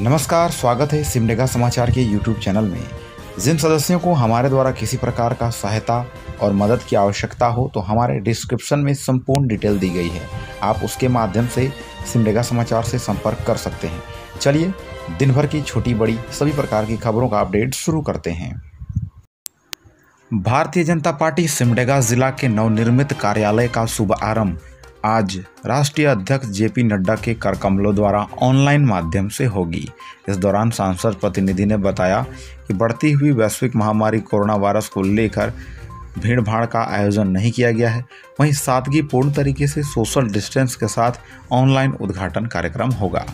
नमस्कार, स्वागत है सिमडेगा समाचार के यूट्यूब चैनल में। जिन सदस्यों को हमारे द्वारा किसी प्रकार का सहायता और मदद की आवश्यकता हो तो हमारे डिस्क्रिप्शन में संपूर्ण डिटेल दी गई है। आप उसके माध्यम से सिमडेगा समाचार से संपर्क कर सकते हैं। चलिए दिन भर की छोटी बड़ी सभी प्रकार की खबरों का अपडेट शुरू करते हैं। भारतीय जनता पार्टी सिमडेगा जिला के नवनिर्मित कार्यालय का शुभारंभ आज राष्ट्रीय अध्यक्ष जेपी नड्डा के कर कमलों द्वारा ऑनलाइन माध्यम से होगी। इस दौरान सांसद प्रतिनिधि ने बताया कि बढ़ती हुई वैश्विक महामारी कोरोना वायरस को लेकर भीड़ भाड़ का आयोजन नहीं किया गया है। वहीं सादगी पूर्ण तरीके से सोशल डिस्टेंस के साथ ऑनलाइन उद्घाटन कार्यक्रम होगा।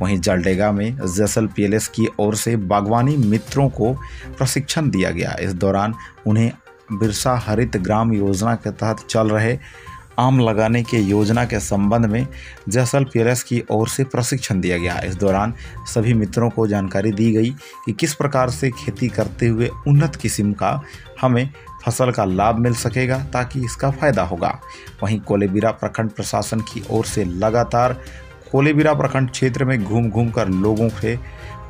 वहीं जलडेगा में जैसल पीएलएस की ओर से बागवानी मित्रों को प्रशिक्षण दिया गया। इस दौरान उन्हें बिरसा हरित ग्राम योजना के तहत चल रहे आम लगाने के योजना के संबंध में जैसल पीएलएस की ओर से प्रशिक्षण दिया गया। इस दौरान सभी मित्रों को जानकारी दी गई कि किस प्रकार से खेती करते हुए उन्नत किस्म का हमें फ़सल का लाभ मिल सकेगा ताकि इसका फ़ायदा होगा। वहीं कोलेबिरा प्रखंड प्रशासन की ओर से लगातार कोलेबिरा प्रखंड क्षेत्र में घूम घूम कर लोगों से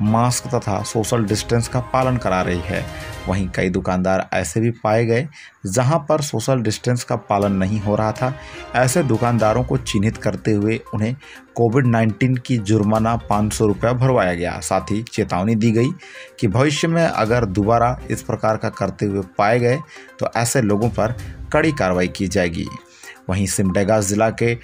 मास्क तथा सोशल डिस्टेंस का पालन करा रही है। वहीं कई दुकानदार ऐसे भी पाए गए जहाँ पर सोशल डिस्टेंस का पालन नहीं हो रहा था। ऐसे दुकानदारों को चिन्हित करते हुए उन्हें कोविड 19 की जुर्माना पाँच सौ रुपया भरवाया गया। साथ ही चेतावनी दी गई कि भविष्य में अगर दोबारा इस प्रकार का करते हुए पाए गए तो ऐसे लोगों पर कड़ी कार्रवाई की जाएगी। वहीं सिमडेगा ज़िला के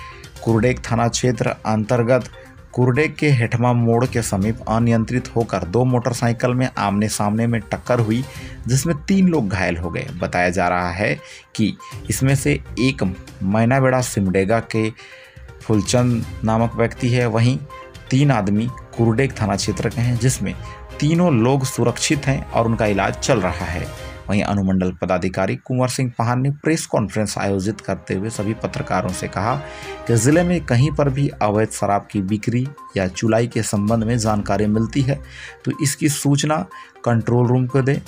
कुरडेक थाना क्षेत्र अंतर्गत कुरडेक के हेठमा मोड़ के समीप अनियंत्रित होकर दो मोटरसाइकिल में आमने सामने में टक्कर हुई, जिसमें तीन लोग घायल हो गए। बताया जा रहा है कि इसमें से एक मैनाबेड़ा सिमडेगा के फुलचंद नामक व्यक्ति है। वहीं तीन आदमी कुरडेक थाना क्षेत्र के हैं, जिसमें तीनों लोग सुरक्षित हैं और उनका इलाज चल रहा है। वहीं अनुमंडल पदाधिकारी कुंवर सिंह पहान ने प्रेस कॉन्फ्रेंस आयोजित करते हुए सभी पत्रकारों से कहा कि ज़िले में कहीं पर भी अवैध शराब की बिक्री या चुलाई के संबंध में जानकारी मिलती है तो इसकी सूचना कंट्रोल रूम को दें।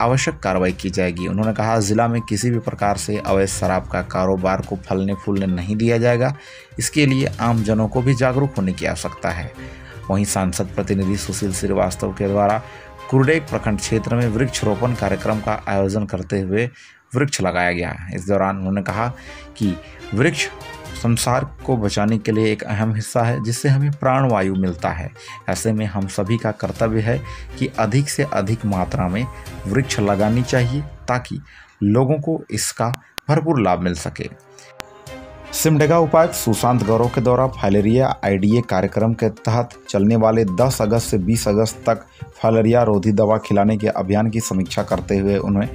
आवश्यक कार्रवाई की जाएगी। उन्होंने कहा, जिला में किसी भी प्रकार से अवैध शराब का कारोबार को फलने फूलने नहीं दिया जाएगा। इसके लिए आम जनों को भी जागरूक होने की आवश्यकता है। वहीं सांसद प्रतिनिधि सुशील श्रीवास्तव के द्वारा कुरडेक प्रखंड क्षेत्र में वृक्षरोपण कार्यक्रम का आयोजन करते हुए वृक्ष लगाया गया इस दौरान उन्होंने कहा कि वृक्ष संसार को बचाने के लिए एक अहम हिस्सा है, जिससे हमें प्राणवायु मिलता है। ऐसे में हम सभी का कर्तव्य है कि अधिक से अधिक मात्रा में वृक्ष लगानी चाहिए, ताकि लोगों को इसका भरपूर लाभ मिल सके। सिमडेगा उपायुक्त सुशांत गौरव के द्वारा फाइलेरिया आईडीए कार्यक्रम के तहत चलने वाले 10 अगस्त से 20 अगस्त तक फाइलेरिया रोधी दवा खिलाने के अभियान की समीक्षा करते हुए उन्हें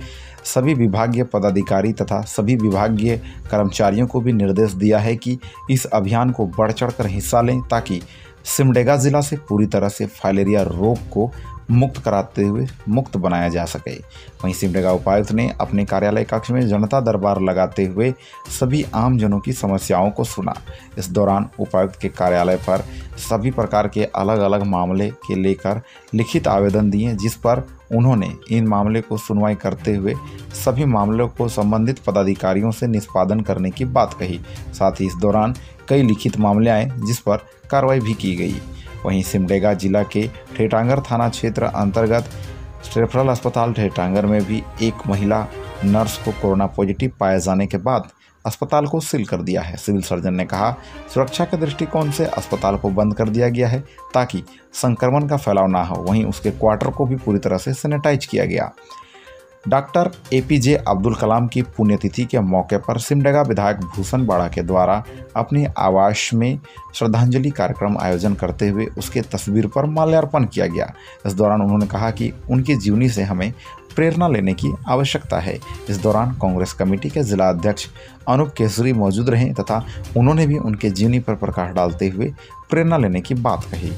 सभी विभागीय पदाधिकारी तथा सभी विभागीय कर्मचारियों को भी निर्देश दिया है कि इस अभियान को बढ़ चढ़ हिस्सा लें ताकि सिमडेगा जिला से पूरी तरह से फाइलेरिया रोग को मुक्त कराते हुए मुक्त बनाया जा सके। वहीं सिमडेगा उपायुक्त ने अपने कार्यालय कक्ष में जनता दरबार लगाते हुए सभी आम जनों की समस्याओं को सुना। इस दौरान उपायुक्त के कार्यालय पर सभी प्रकार के अलग अलग मामले के लेकर लिखित आवेदन दिए, जिस पर उन्होंने इन मामले को सुनवाई करते हुए सभी मामलों को संबंधित पदाधिकारियों से निष्पादन करने की बात कही। साथ ही इस दौरान कई लिखित मामले आए, जिस पर कार्रवाई भी की गई। वहीं सिमडेगा जिला के ठेटांगर थाना क्षेत्र अंतर्गत रेफरल अस्पताल ठेटांगर में भी एक महिला नर्स को कोरोना पॉजिटिव पाए जाने के बाद अस्पताल को सील कर दिया है। सिविल सर्जन ने कहा, सुरक्षा के दृष्टिकोण से अस्पताल को बंद कर दिया गया है ताकि संक्रमण का फैलाव ना हो। वहीं उसके क्वार्टर को भी पूरी तरह से सैनिटाइज किया गया। Doctor A P J Abdul Kalam की पुण्यतिथि के मौके पर सिमडेगा विधायक भूषण बाड़ा के द्वारा अपने आवास में श्रद्धांजलि कार्यक्रम आयोजन करते हुए उसके तस्वीर पर माल्यार्पण किया गया। इस दौरान उन्होंने कहा कि उनकी जीवनी से हमें प्रेरणा लेने की आवश्यकता है। इस दौरान कांग्रेस कमेटी के जिला अध्यक्ष अनूप केसरी मौजूद रहे तथा उन्होंने भी उनके जीवनी पर प्रकाश डालते हुए प्रेरणा लेने की बात कही।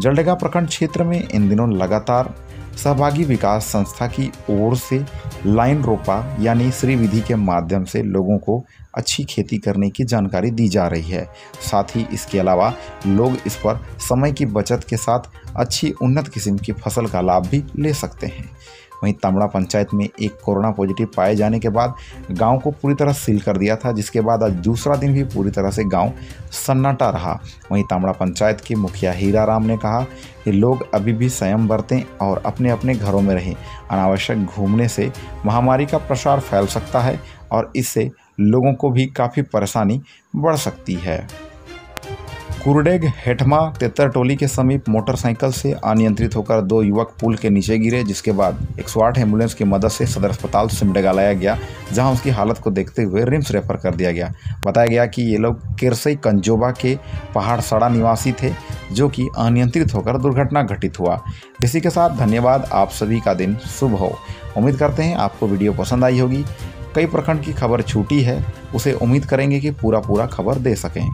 जलडेगा प्रखंड क्षेत्र में इन दिनों लगातार सहभागी विकास संस्था की ओर से लाइन रोपा, यानी श्री विधि के माध्यम से लोगों को अच्छी खेती करने की जानकारी दी जा रही है। साथ ही इसके अलावा लोग इस पर समय की बचत के साथ अच्छी उन्नत किस्म की फ़सल का लाभ भी ले सकते हैं। वहीं तामड़ा पंचायत में एक कोरोना पॉजिटिव पाए जाने के बाद गाँव को पूरी तरह सील कर दिया था, जिसके बाद आज दूसरा दिन भी पूरी तरह से गाँव सन्नाटा रहा। वहीं तामड़ा पंचायत के मुखिया हीरा राम ने कहा कि लोग अभी भी संयम बरतें और अपने अपने घरों में रहें। अनावश्यक घूमने से महामारी का प्रसार फैल सकता है और इससे लोगों को भी काफ़ी परेशानी बढ़ सकती है। कुरडेग, हेठमा तेतर टोली के समीप मोटरसाइकिल से अनियंत्रित होकर दो युवक पुल के नीचे गिरे, जिसके बाद 108 एंबुलेंस की मदद से सदर अस्पताल सिमडेगा लाया गया, जहाँ उसकी हालत को देखते हुए रिम्स रेफर कर दिया गया। बताया गया कि ये लोग केरसई कंजोबा के पहाड़ सड़ा निवासी थे, जो कि अनियंत्रित होकर दुर्घटना घटित हुआ। इसी के साथ धन्यवाद, आप सभी का दिन शुभ हो। उम्मीद करते हैं आपको वीडियो पसंद आई होगी। कई प्रखंड की खबर छूटी है, उसे उम्मीद करेंगे कि पूरा पूरा खबर दे सकें।